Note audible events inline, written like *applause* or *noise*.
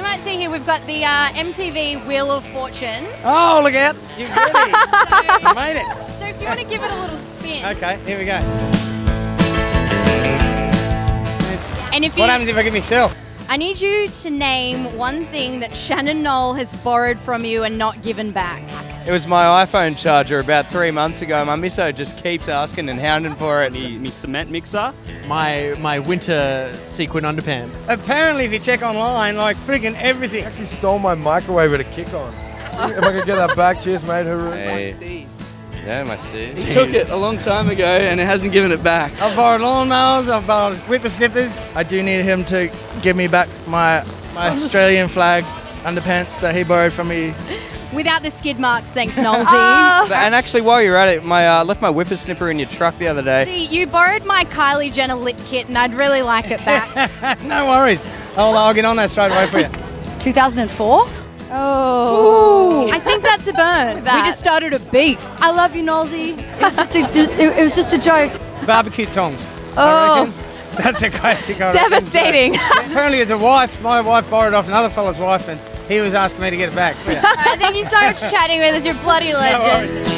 you might see here we've got the uh, MTV Wheel of Fortune. Oh, look out. You've ready. you *laughs* made it. So if you want to give it a little spin. Okay, here we go. And if you, What happens if I give myself? I need you to name one thing that Shannon Noll has borrowed from you and not given back. It was my iPhone charger about three months ago. My misso just keeps asking and hounding for it. Me, me cement mixer. My my winter sequin underpants. Apparently, if you check online, like freaking everything. actually stole my microwave with a kick on. if I could get that back, cheers, mate. Hooroo. Hey. Yeah, my Steve. He took it a long time ago and it hasn't given it back. I've borrowed lawnmowers, I've borrowed whippersnippers. I do need him to give me back my, my Australian flag underpants that he borrowed from me. *laughs* Without the skid marks, thanks, *laughs* Nollsy. And actually, while you're at it, my uh, left my whippersnipper in your truck the other day. See, you borrowed my Kylie Jenner lip kit, and I'd really like it back. *laughs* no worries. I'll, I'll get on that straight away for you. 2004. Oh. I think that's a burn. We just started a beef. I love you, Nollsy. It was just a, it, it was just a joke. Barbecue tongs. Oh. That's a classic. I. Devastating. So, apparently, it's a wife. My wife borrowed off another fella's wife, and he was asking me to get it back. So, yeah. *laughs* Right, thank you so much for chatting with us. You're bloody *laughs* legend. worries.